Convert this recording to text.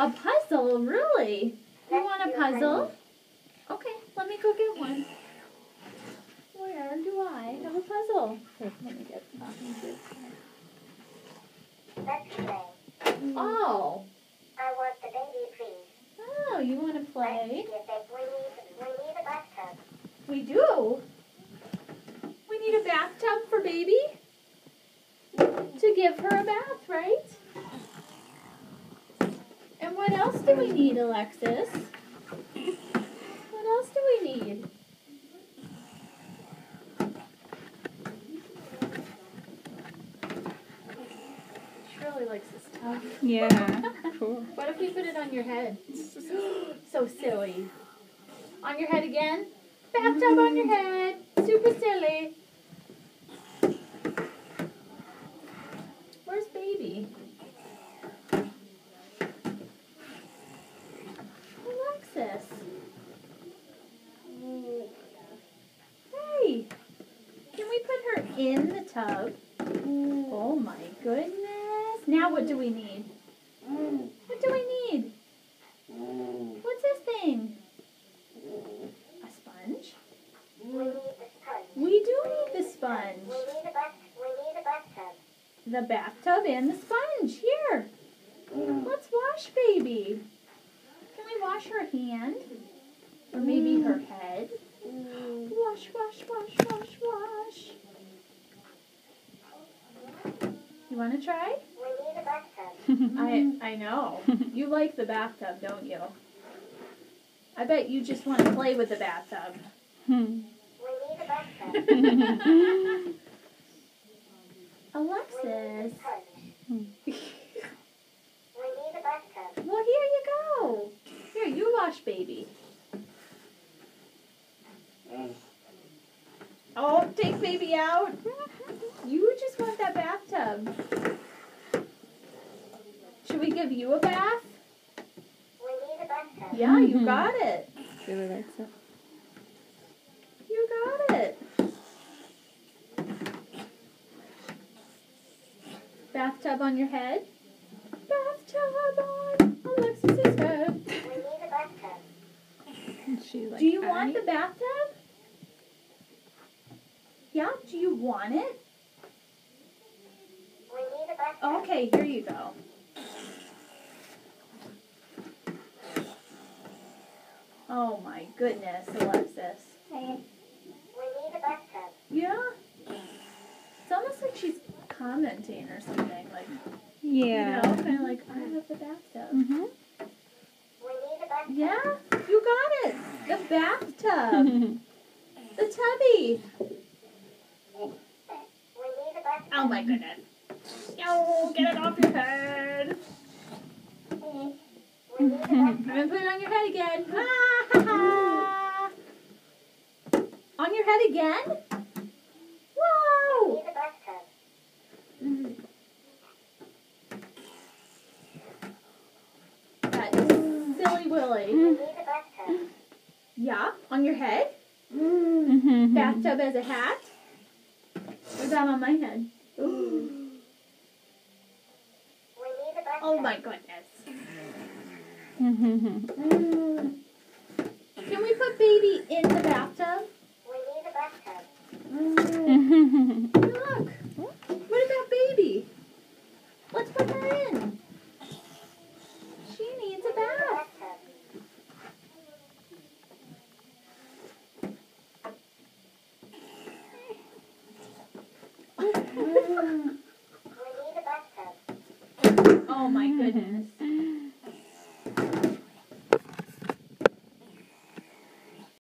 A puzzle, really? You want a puzzle? Okay, let me go get one. Where do I have a puzzle? Here, let me get Let's play. Mm-hmm. Oh, I want the baby, please. oh, you want to play? see we need, we need a bathtub. We do. We need a bathtub for baby to give her a bath, right? And what else do we need, Alexis? What else do we need? She really likes this tub. Yeah. Cool. What if we put it on your head? so silly. On your head again? Bathtub on your head. Super silly. Where's baby? Alexis. Hey. Can we put her in the tub? Oh my goodness. Now what do we need? What do we need? What's this thing? A sponge? We need the sponge. We do need the sponge. We need a bath, we need a bathtub. The bathtub and the sponge. Here. Let's wash baby. Can we wash her hand? Or maybe her head? Wash, wash, wash, wash, wash. You want to try? We need a bathtub. I I know. You like the bathtub, don't you? I bet you just want to play with the bathtub. Hmm. We need a bathtub. Alexis. a. We need a bathtub. Well, here you go. Here, you wash baby. Oh, take baby out. You just want that bathtub. Should we give you a bath? We need a bathtub. Yeah, you mm-hmm. got it. Really likes it. You got it. Bathtub on your head. Bathtub on Alexis's head. We need a bathtub. She like Do you I- want the bathtub? Yeah, do you want it? We need a bathtub. Okay, here you go. Oh my goodness, Alexis. We need a bathtub. Yeah? It's almost like she's commenting or something. Like, Yeah. you know, kind of like, I have the bathtub. Mm-hmm. We need a bathtub. Yeah, you got it. The bathtub. the tubby. We need a. Oh my goodness. Oh, get it off your head. We need a bathtub. Put it on your head again. Ah, ha, ha. On your head again? We Whoa! need a bathtub. That is silly Willy. We need a bathtub. Yeah, on your head? Mm-hmm. Bathtub as a hat? Or that on my head? We need a bathtub. Oh my goodness. Mm-hmm. Can we put baby in the bathtub? We need a bathtub. Mm-hmm. Look. What about baby? Let's put her in. She needs a bath. Bathtub. We need a bathtub. Oh my goodness.